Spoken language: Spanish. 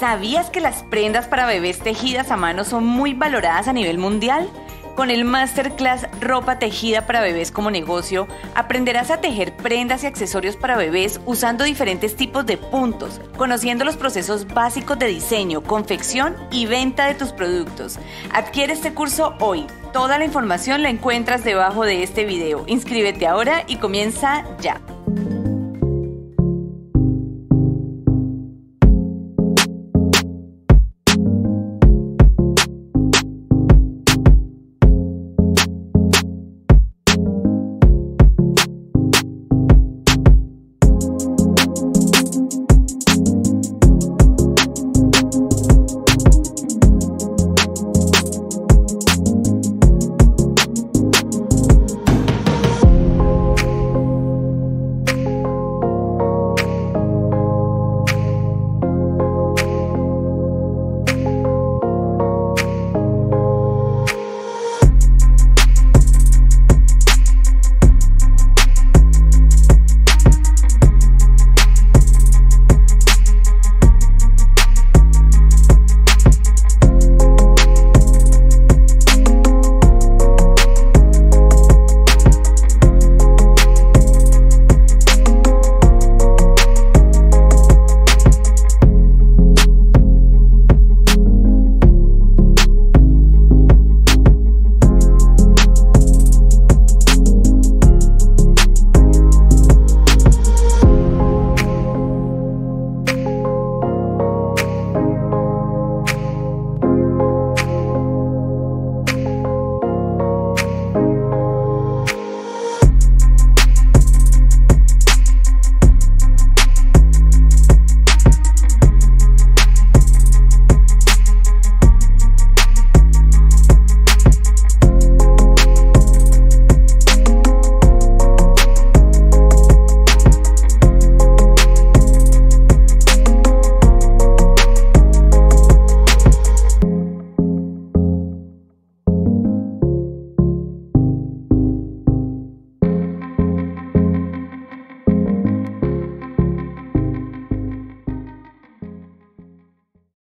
¿Sabías que las prendas para bebés tejidas a mano son muy valoradas a nivel mundial? Con el Masterclass Ropa Tejida para Bebés como negocio, aprenderás a tejer prendas y accesorios para bebés usando diferentes tipos de puntos, conociendo los procesos básicos de diseño, confección y venta de tus productos. Adquiere este curso hoy. Toda la información la encuentras debajo de este video. Inscríbete ahora y comienza ya.